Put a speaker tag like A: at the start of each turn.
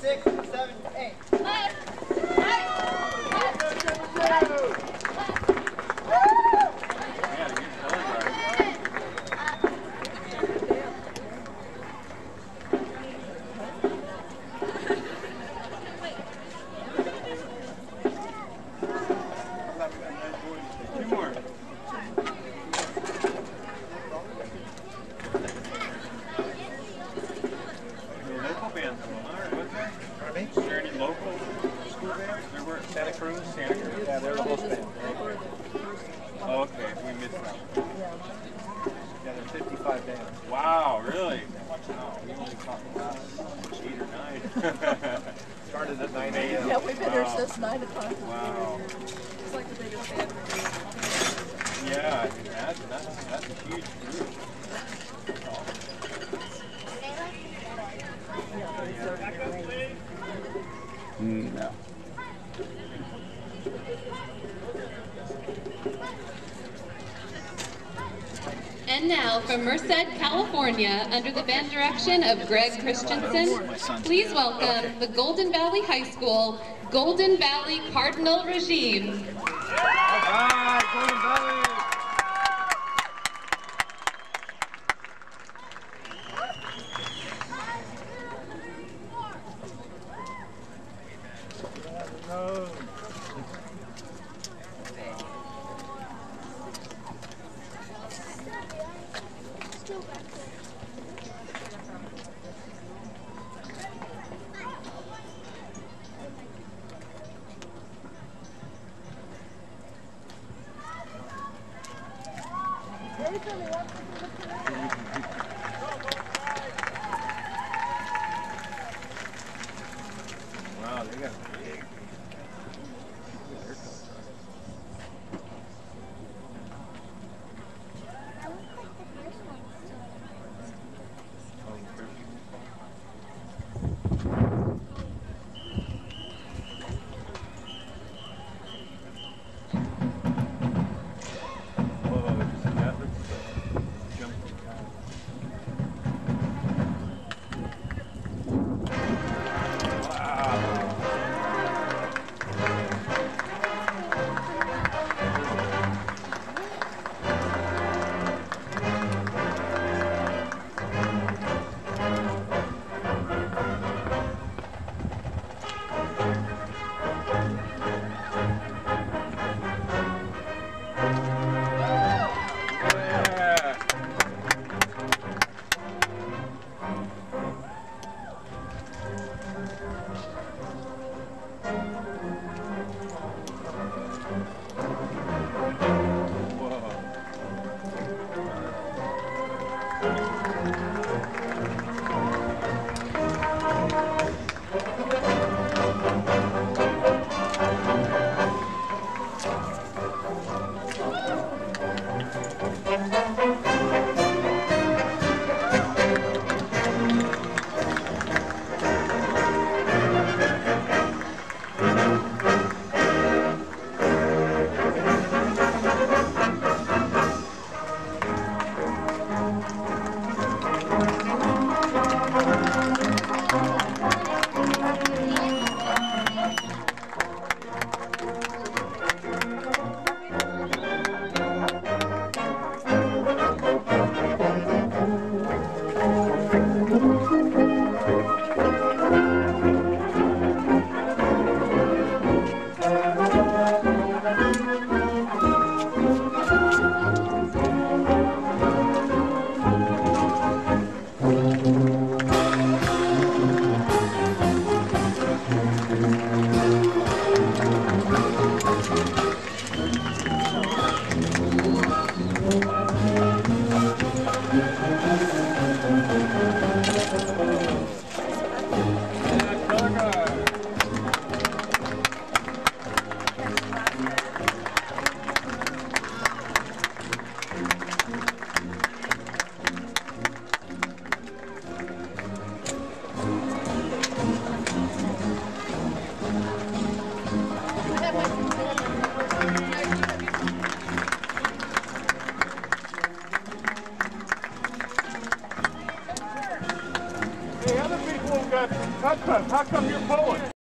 A: six, seven, eight.
B: Yeah, Santa Cruz, Santa Cruz.
C: Yeah, they're the host band.
B: Oh, okay, we missed that.
C: Yeah, they're 55 bands.
B: Wow, really? Wow, we only talked about eight or nine.
C: Started at 9 a.m.
D: Yeah, we've been here since nine o'clock.
B: Wow.
D: It's like the biggest band.
B: Yeah, I can imagine. That's, that's a huge group.
E: No.
F: And now from Merced, California, under the band direction of Greg Christiansen, please welcome the Golden Valley High School Golden Valley Cardinal Regime.
C: Alright, Golden Valley.
B: Wow, they Cut cuts. How come you're pulling?